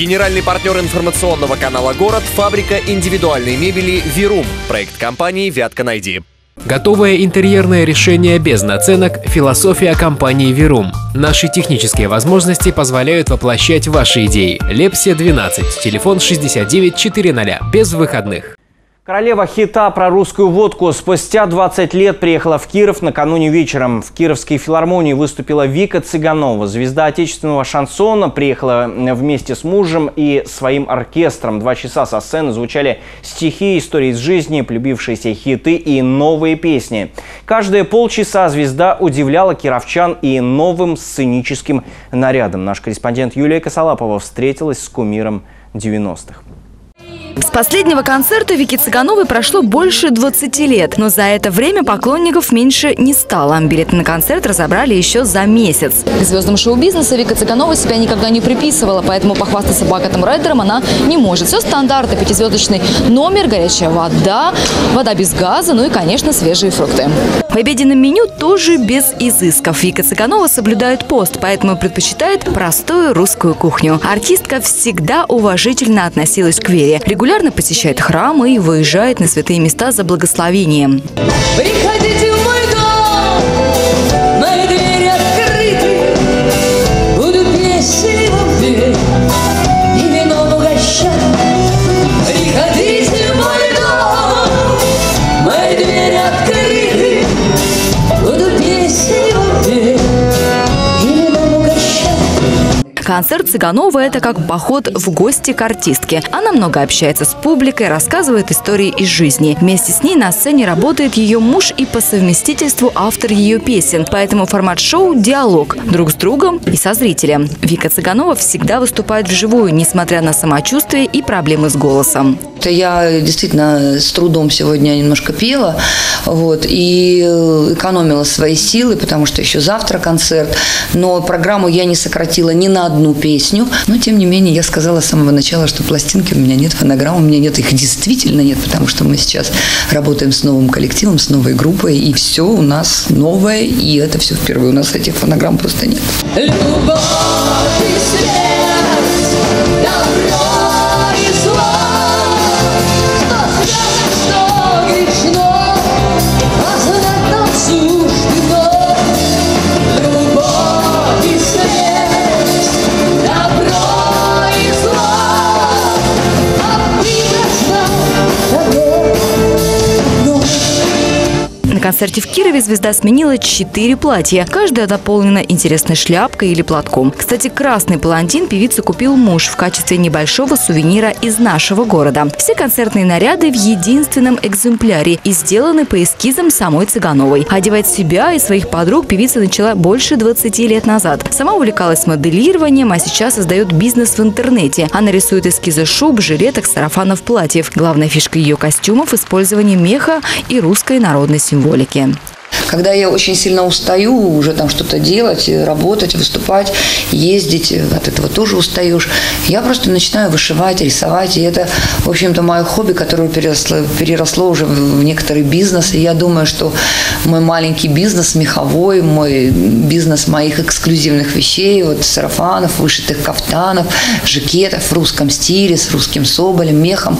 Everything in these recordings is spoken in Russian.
Генеральный партнер информационного канала «Город» – фабрика индивидуальной мебели «Вирум». Проект компании «Вятка найди». Готовое интерьерное решение без наценок – философия компании «Вирум». Наши технические возможности позволяют воплощать ваши идеи. Лепсия 12, телефон 69 400, без выходных. Королева хита про русскую водку спустя 20 лет приехала в Киров накануне вечером. В Кировской филармонии выступила Вика Цыганова. Звезда отечественного шансона приехала вместе с мужем и своим оркестром. Два часа со сцены звучали стихи, истории из жизни, полюбившиеся хиты и новые песни. Каждые полчаса звезда удивляла кировчан и новым сценическим нарядом. Наш корреспондент Юлия Косолапова встретилась с кумиром 90-х. С последнего концерта Вики Цыгановой прошло больше 20 лет, но за это время поклонников меньше не стало. Билеты на концерт разобрали еще за месяц. Звездам шоу-бизнеса Вика Цыганова себя никогда не приписывала, поэтому похвастаться богатым райдером она не может. Все стандарты, пятизвездочный номер, горячая вода, вода без газа, ну и, конечно, свежие фрукты. В обеденном меню тоже без изысков. Вика Цыганова соблюдает пост, поэтому предпочитает простую русскую кухню. Артистка всегда уважительно относилась к вере. Регулярно регулярно посещает храмы и выезжает на святые места за благословением. Приходите Концерт Цыганова – это как поход в гости к артистке. Она много общается с публикой, рассказывает истории из жизни. Вместе с ней на сцене работает ее муж и по совместительству автор ее песен. Поэтому формат шоу – диалог друг с другом и со зрителем. Вика Цыганова всегда выступает вживую, несмотря на самочувствие и проблемы с голосом. Я действительно с трудом сегодня немножко пела вот, и экономила свои силы, потому что еще завтра концерт. Но программу я не сократила ни на одну песню. Но, тем не менее, я сказала с самого начала, что пластинки у меня нет, фонограмм у меня нет. Их действительно нет, потому что мы сейчас работаем с новым коллективом, с новой группой, и все у нас новое, и это все впервые. У нас этих фонограмм просто нет. Любовь концерте в Кирове звезда сменила четыре платья. Каждое дополнено интересной шляпкой или платком. Кстати, красный палантин певица купил муж в качестве небольшого сувенира из нашего города. Все концертные наряды в единственном экземпляре и сделаны по эскизам самой Цыгановой. Одевать себя и своих подруг певица начала больше 20 лет назад. Сама увлекалась моделированием, а сейчас создает бизнес в интернете. Она рисует эскизы шуб, жилеток, сарафанов, платьев. Главная фишка ее костюмов – использование меха и русской народной символики символики. Когда я очень сильно устаю уже там что-то делать, работать, выступать, ездить, от этого тоже устаешь, я просто начинаю вышивать, рисовать. И это, в общем-то, мое хобби, которое переросло, переросло уже в некоторый бизнес. И я думаю, что мой маленький бизнес меховой, мой бизнес моих эксклюзивных вещей, вот сарафанов, вышитых кафтанов, жакетов в русском стиле, с русским соболем, мехом,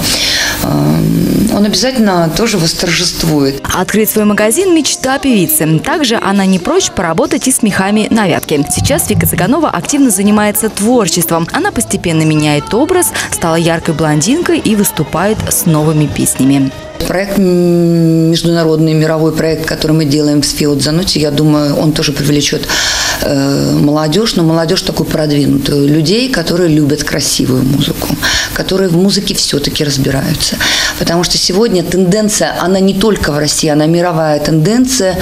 эм, он обязательно тоже восторжествует. Открыть свой магазин – мечта певицы. Также она не прочь поработать и с мехами на вятке. Сейчас Вика Цыганова активно занимается творчеством. Она постепенно меняет образ, стала яркой блондинкой и выступает с новыми песнями. Проект международный, мировой проект, который мы делаем с Фиот Занути, я думаю, он тоже привлечет э, молодежь, но молодежь такую продвинутую, людей, которые любят красивую музыку, которые в музыке все-таки разбираются. Потому что сегодня тенденция, она не только в России, она мировая тенденция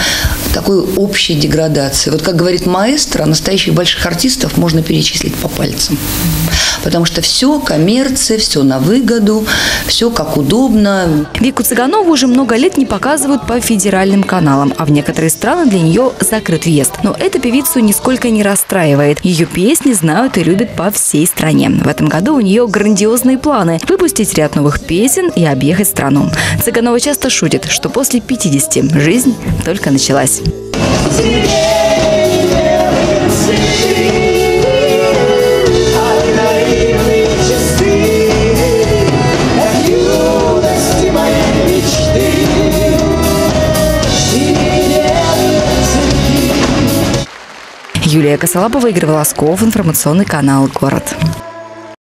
такой общей деградации. Вот как говорит маэстро, настоящих больших артистов можно перечислить по пальцам. Потому что все коммерция, все на выгоду, все как удобно. Вику Цыганову уже много лет не показывают по федеральным каналам, а в некоторые страны для нее закрыт въезд. Но эта певицу нисколько не расстраивает. Ее песни знают и любят по всей стране. В этом году у нее грандиозные планы – выпустить ряд новых песен и объехать страну. Цыганова часто шутит, что после 50 жизнь только началась. Юлия Косолапова, выигрывала Волосков, информационный канал «Город».